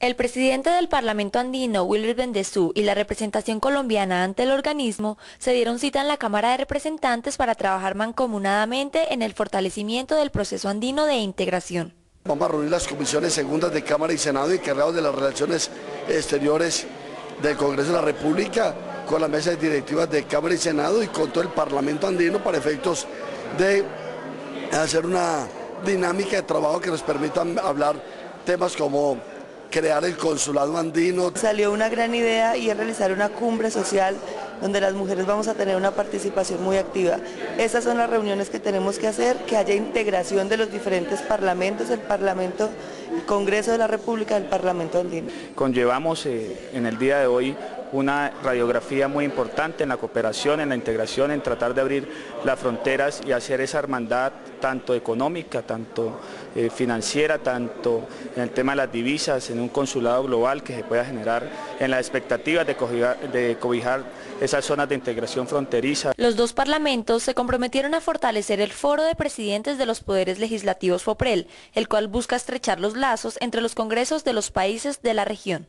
El presidente del Parlamento andino, Wilber Bendezú, y la representación colombiana ante el organismo se dieron cita en la Cámara de Representantes para trabajar mancomunadamente en el fortalecimiento del proceso andino de integración. Vamos a reunir las comisiones segundas de Cámara y Senado encargados de las relaciones exteriores del Congreso de la República con las mesas directivas de Cámara y Senado y con todo el Parlamento andino para efectos de hacer una dinámica de trabajo que nos permita hablar temas como crear el consulado andino. Salió una gran idea y es realizar una cumbre social donde las mujeres vamos a tener una participación muy activa. Esas son las reuniones que tenemos que hacer, que haya integración de los diferentes parlamentos, el Parlamento, el Congreso de la República, el Parlamento andino. Conllevamos eh, en el día de hoy una radiografía muy importante en la cooperación, en la integración, en tratar de abrir las fronteras y hacer esa hermandad tanto económica, tanto eh, financiera, tanto en el tema de las divisas, en un consulado global que se pueda generar en las expectativas de de cobijar esas zonas de integración fronteriza. Los dos parlamentos se comprometieron a fortalecer el foro de presidentes de los poderes legislativos FOPREL, el cual busca estrechar los lazos entre los congresos de los países de la región.